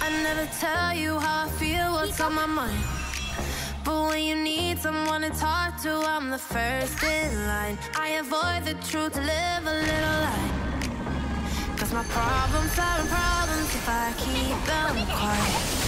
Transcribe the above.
I never tell you how I feel, what's on my mind. But when you need someone to talk to, I'm the first in line. I avoid the truth to live a little lie. Cause my problems are problems if I keep them quiet.